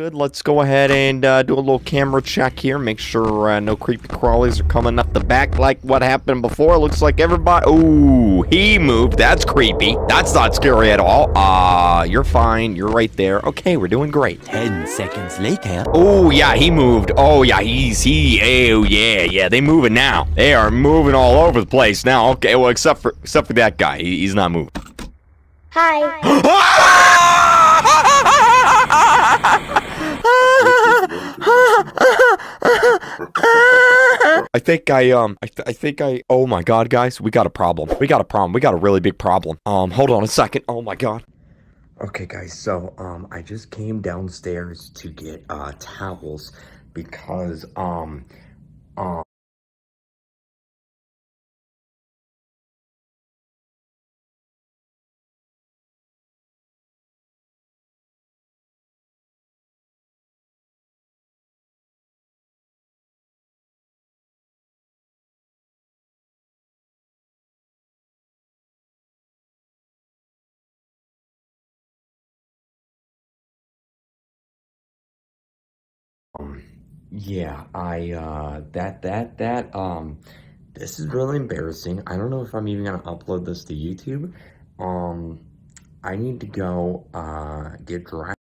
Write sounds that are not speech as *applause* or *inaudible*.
good. Let's go ahead and uh, do a little camera check here. Make sure uh, no creepy crawlies are coming up the back like what happened before. Looks like everybody... Ooh, he moved. That's creepy. That's not scary at all. Uh, you're fine. You're right there. Okay, we're doing great. Ten seconds later. Oh, yeah, he moved. Oh, yeah, he's... he... Oh, yeah, yeah. They moving now. They are moving all over the place now. Okay, well, except for except for that guy. He, he's not moving. Hi. *gasps* I think I um I, th- I think I oh my god guys we got a problem. We got a problem. We got a really big problem. Um hold on a second. Oh my god. Okay guys so um I just came downstairs to get uh towels because um um yeah, I, uh, that, that, that, um, this is really embarrassing. I don't know if I'm even gonna upload this to YouTube. Um, I need to go, uh, get dressed.